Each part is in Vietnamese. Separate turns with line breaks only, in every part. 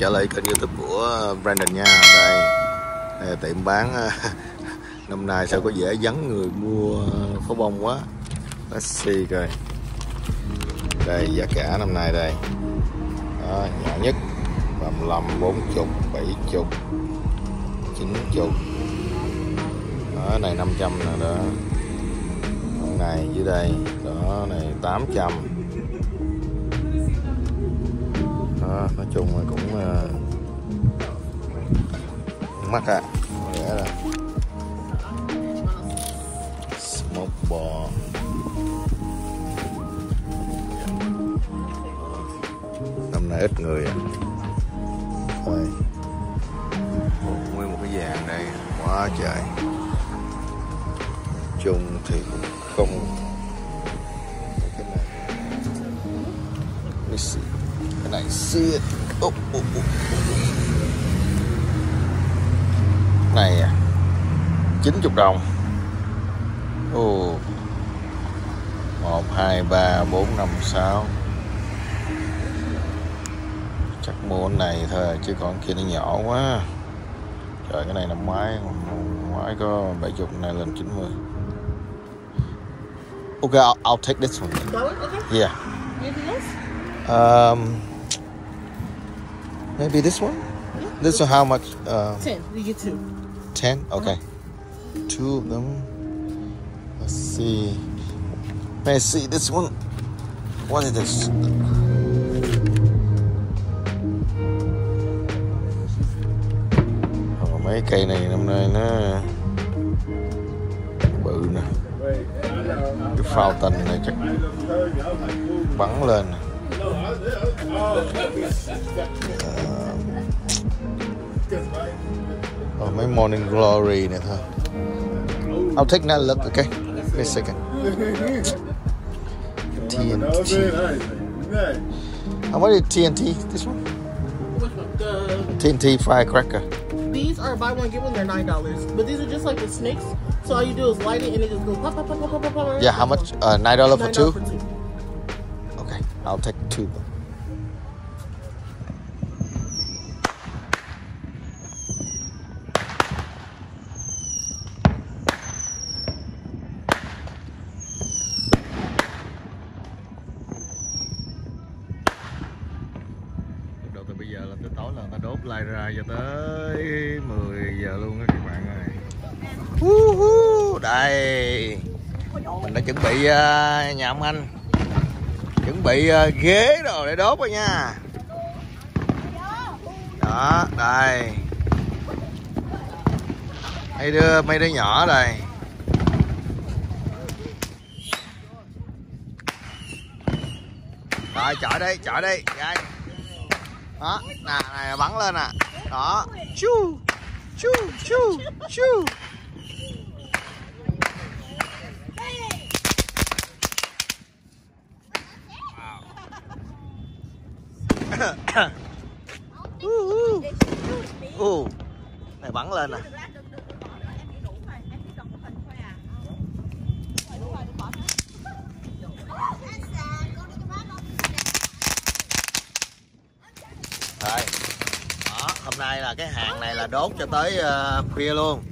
trở lại kênh youtube của Brandon nha. Đây, đây tiệm bán năm nay sao có dễ vắng người mua pháo bông quá. Let's see coi. Đây giá cả năm nay đây. Đó, nhỏ nhất 35 40 70 90 đó này 500 nè đó. Này dưới đây đó này 800 đó, nói chung là cũng uh, mắc à rẻ là smoke bò năm nay ít người à đây nguyên một cái vàng đây quá trời. Chung thì cũng không cái này. Let me see cái này see it oh, oh, oh. này à 90 đồng Ồ một hai ba bốn năm sáu chắc mua cái này thôi chứ còn kia nó nhỏ quá trời cái này năm ngoái ngoái có 70 này lên 90 Ok, I'll, I'll take this one.
That one? Okay.
Yeah.
Anything else?
Um, maybe this one.
Yeah.
This one, how much? Uh,
Ten. You get two.
ten. Okay. Two of them. Let's see. May I see this one? What is this? Ờ, mấy cây này năm nay nó bự nè cái phao tành này chắc bắn lên nè. Ờ, mấy morning glory này thôi I'll take that look okay Wait a second TNT How much is TNT this one
Which one? The
TNT firecracker
these are buy one get one. They're nine dollars. But these are just like the snakes. So all you do is light it and it just goes pop pop pop pop pop pop.
Yeah how much uh, nine dollar for two
dollars for two.
Okay I'll take two Bắt Ờ, nhà ông anh. Chuẩn bị ờ, ghế rồi để đốt rồi nha. Đó, đây. Mấy đứa mấy đứa nhỏ đây. Rồi, chọi đi chọi đi đây đó, nè, này, bắn lên nè. Đó. Chu chu chu chu. Uh, này bắn lên à. nè Rồi Đó, hôm nay là cái hàng này là đốt cho tới uh, khuya luôn.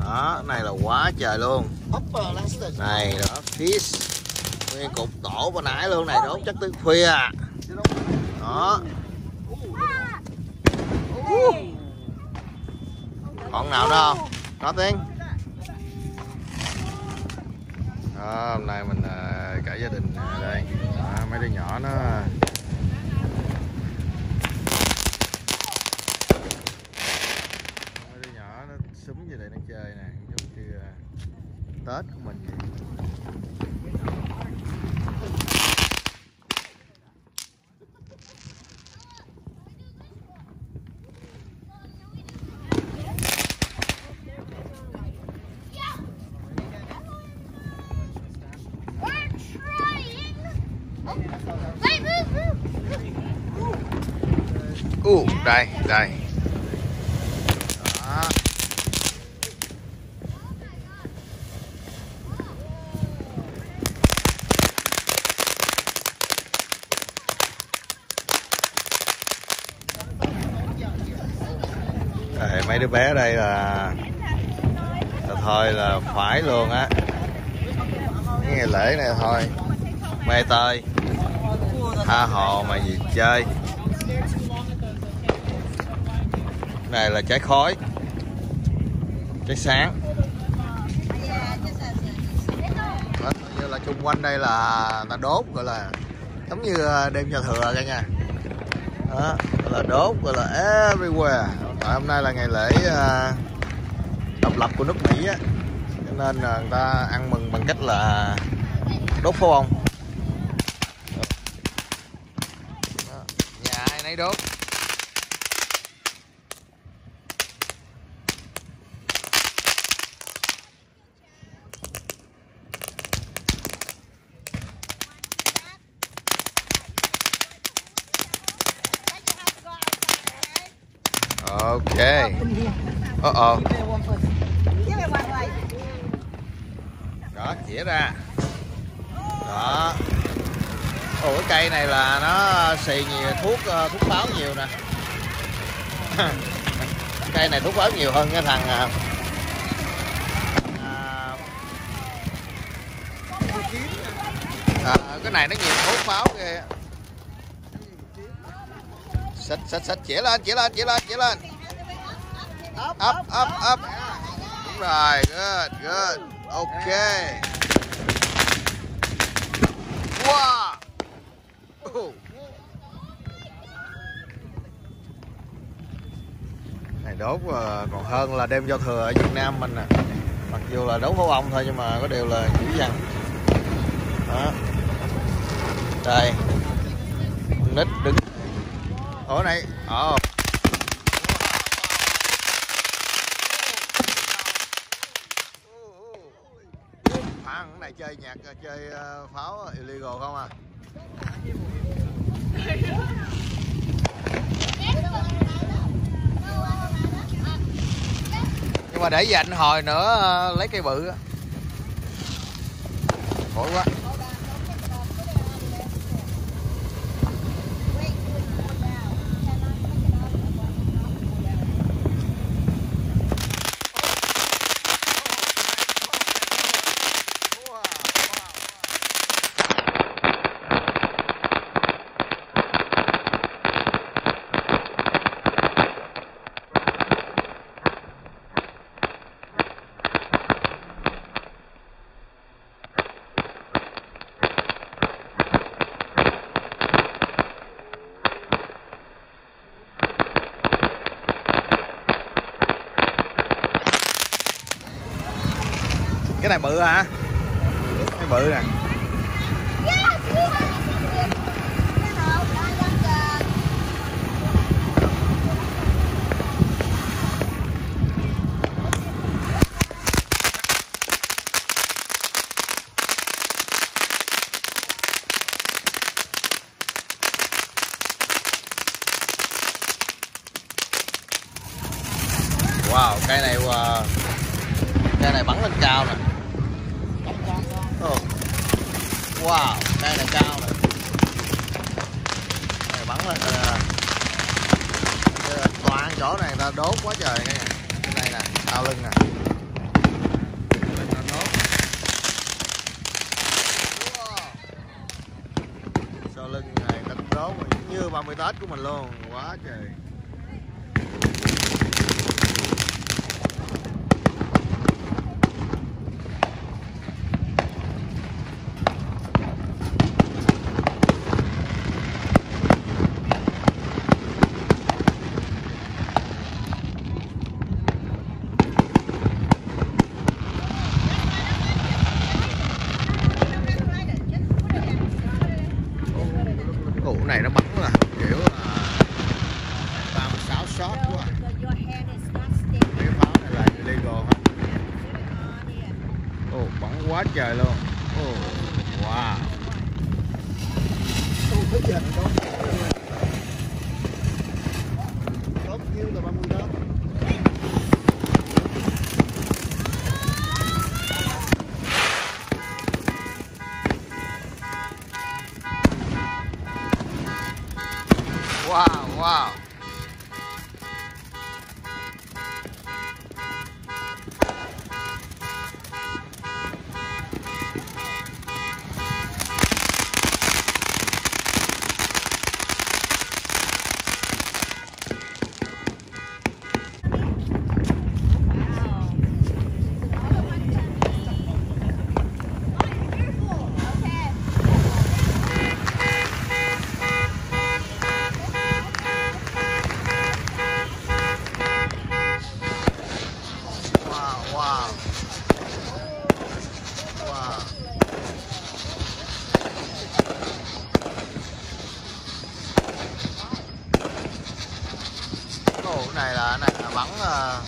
Đó, này là quá trời luôn. Này đó, fish. Nguyên cục tổ bữa nãy luôn này đốt chắc tới khuya. à. Đó. Còn nào nữa không? Tiếng. Đó, hôm nay mình ờ, cả gia đình ờ, đây. Đó, mấy đứa nhỏ nó. Mấy đứa nhỏ nó súng về đây nó chơi nè giống như ờ, tết. Ồ, đây, đây. Đó. mấy đứa bé ở đây là, là thôi là phải luôn á cái ngày lễ này thôi mê tơi tha hồ mà gì chơi. Này là trái khói. Trái sáng. Đó, như là chung quanh đây là ta đốt gọi là giống như ờ, đêm giao thừa cả nha. Đó gọi là đốt gọi là everywhere. Tại hôm nay là ngày lễ uh, độc lập của nước Mỹ á. Cho nên là người ta ăn mừng bằng cách là đốt pháo bông Đó, hay đốt. Ok. Uh-oh. đó chĩa ra. Đó. Ồ cái cây này là nó xì nhiều thuốc ờ, thuốc pháo nhiều nè. Cây này thuốc pháo nhiều hơn cái thằng à, à, cái này nó nhiều thuốc pháo kìa xách xách xách chĩa lên chĩa lên chĩa lên chĩa lên. Up up up đúng rồi good good. Ok. Wow. Oh. này đốt còn hơn là đêm giao thừa ở Việt Nam mình nè. Mặc dù là đốt pháo bông thôi nhưng mà có điều là dữ dằn đó. Đây. Nít đứng. Ở này. Oh. thằng này chơi nhạc, chơi ờ, pháo illegal không à? Nhưng mà để dành hồi nữa ờ, lấy cây bự khổ quá. Cái này bự hả cái bự nè wow cây này uh, wow. cây này bắn lên cao nè oh. wow, đây là cao nè này, bắn lên là... toàn chỗ này ta đốt quá trời cái này cái này nè sau lưng nè. Lưng sau lưng này ta cũng đốt như 30 tết của mình luôn, quá trời. khoảng uh, ờ,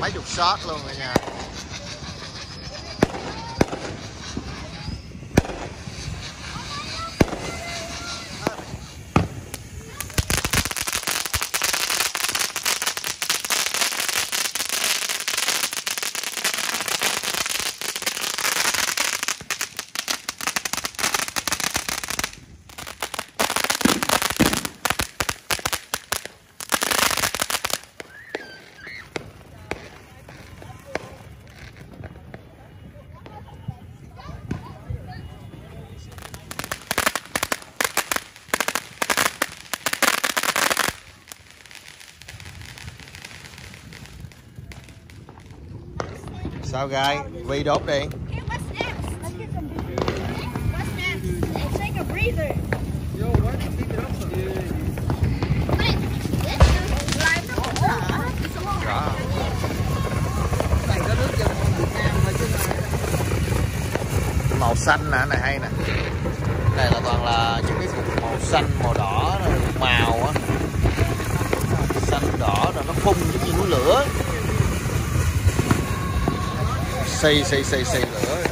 mấy chục shot luôn rồi nha. Sao gai? Vi đốt đi. Màu xanh nè, này hay nè. Này là toàn là những cái cục màu xanh, màu đỏ màu á. Xanh đỏ, rồi nó phun giống như núi lửa xì xì xì xì lửa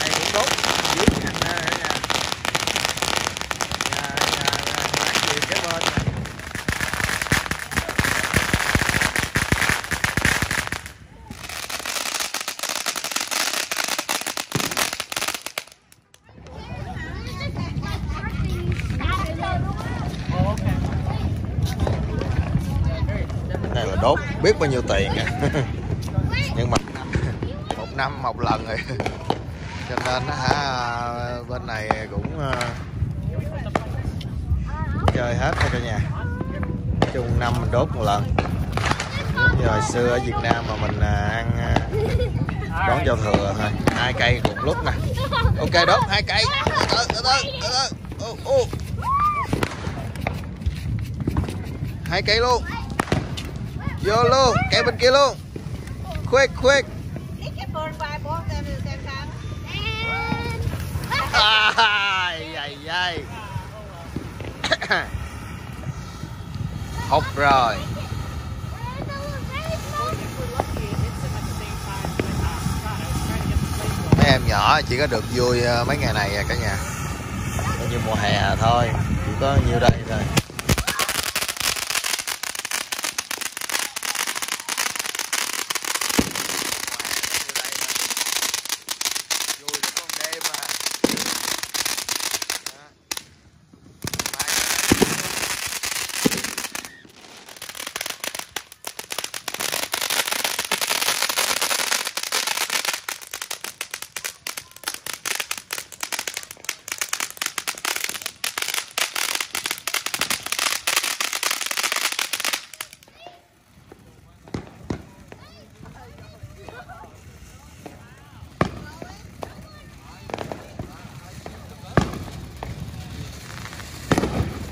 này cũng đốt dưới nhà nhà nhà nhà nhà láng giềng kế bên nè này là đốt biết bao nhiêu tiền à. nhưng mà một năm, một lần rồi. Cho nên á hả, bên này cũng ờ, chơi hết thôi cả nhà. Nói chung năm mình đốt một lần. Như hồi xưa ở Việt Nam mà mình ờ, ăn ờ, đón giao thừa thôi. Hai cây cùng lúc nè. Ok, đốt hai cây. Từ từ từ từ hai cây luôn vô luôn cây bên kia luôn. Quick quick. Ai ai ai. Hụt rồi. Mấy em nhỏ chỉ có được vui ờ, mấy ngày này à cả nhà. Như mùa hè thôi chỉ có nhiêu đây thôi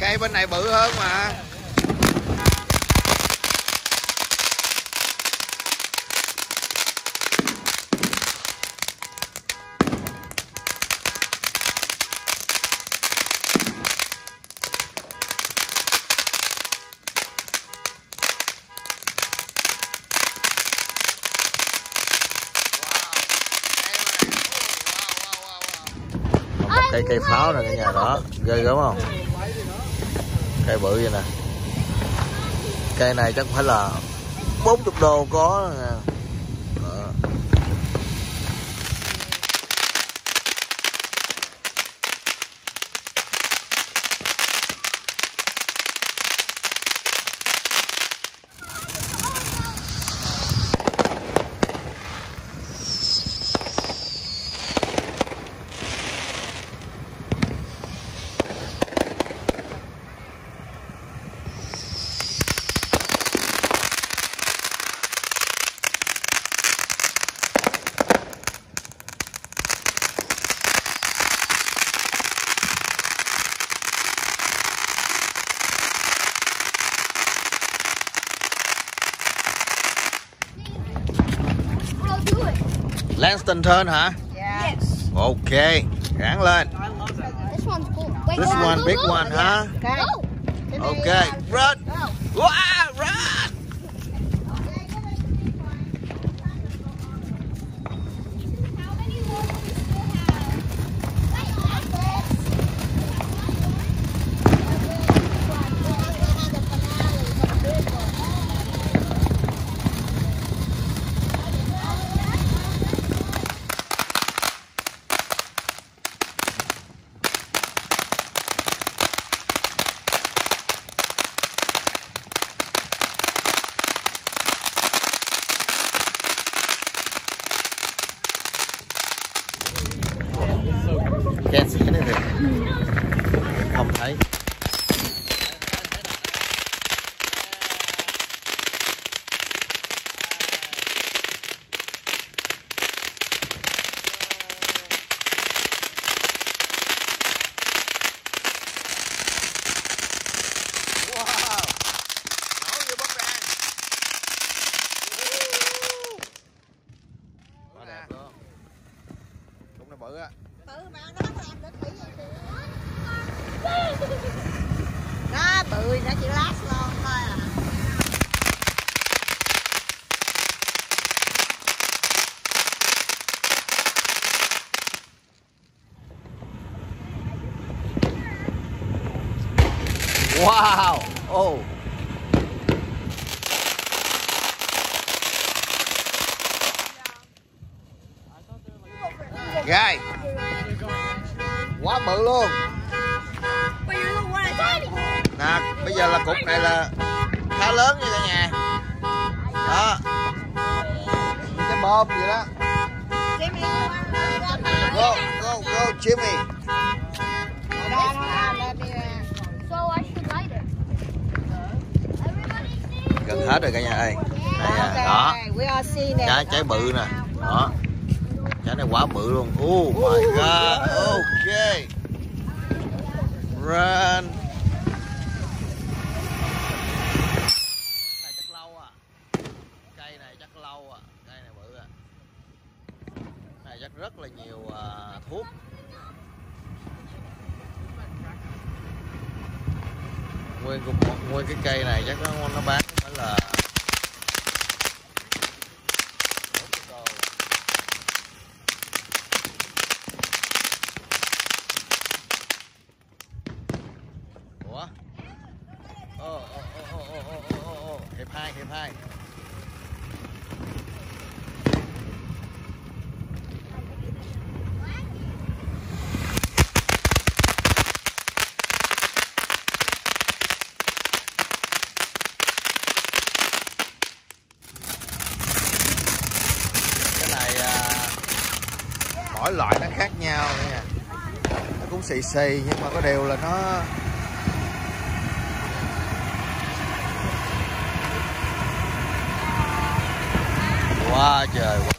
cây bên này bự hơn mà. Cây cây pháo nè cả nhà, đó. Ghê gớm không? Cây bự vậy nè. Cây này chắc phải là 40 đô có nè. Langston Turn hả?
Yeah.
Yes.
Okay. Ráng lên.
This one's cool. Wait,
This one, big one, huh?
Okay.
Oh.
Okay. Run.
Oh.
Wow. Wow. Oh. Gai. Quá bự luôn. Nè, bây giờ là cục này là khá lớn nha cả nhà. Đó. Cái bom vậy đó. Go, go, go Jimmy.
Đó, nó lên đi ra.
So I should light it. Everybody see?
Gần hết rồi cả nhà ơi. Đây
Okay,
đó. Trái trái bự nè. Đó. Trái này quá bự luôn. Oh my god. Ok. Run. Này chắc lâu. Cây này chắc lâu. Cây này bự. Này chắc rất là nhiều à, thuốc. Nguyên cục nguyên cái cây này chắc nó nó bán là Ủa? Ồ, ồ, ồ, ồ, ồ, ồ, ồ, hiệp 2, hiệp 2 mỗi loại nó khác nhau nha. Nó cũng xì xì, nhưng mà có điều là nó quá trời quá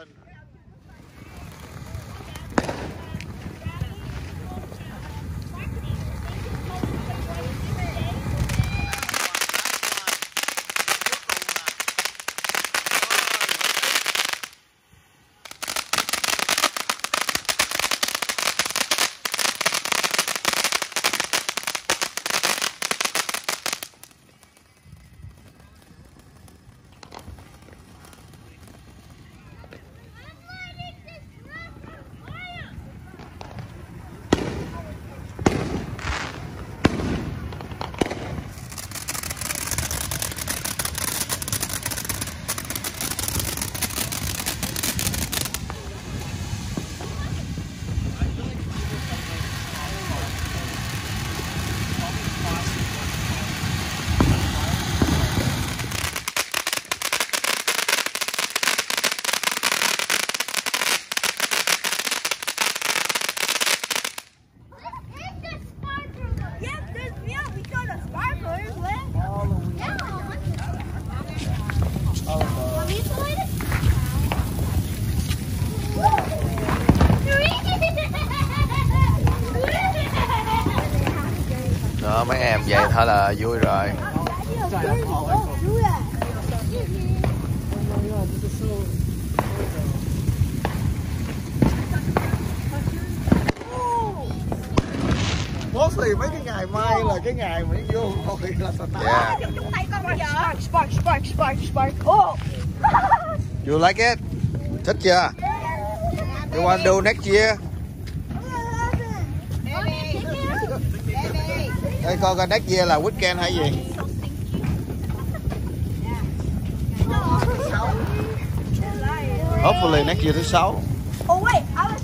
done. Là vui rồi
Mostly mấy cái ngày mai là cái ngày mà vô hồi là start.
yeah
Chúng tay con bây giờ. Spark, spark, spark, spark. Oh.
you like it thích chưa you want to do next year đây coi coi next year là weekend hay gì? Hopefully next year thứ sáu.
Oh wait, I was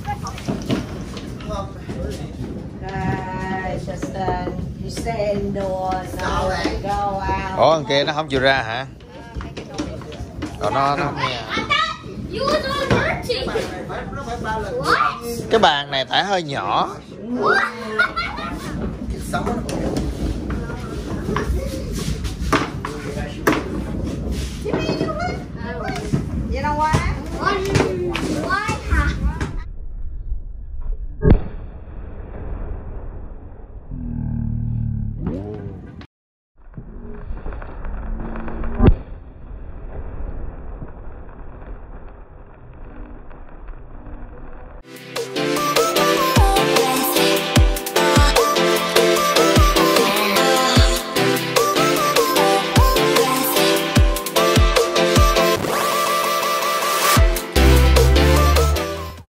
ủa thằng kia nó không chịu ra hả? Còn nó nó.
What?
cái bàn này tại hơi nhỏ?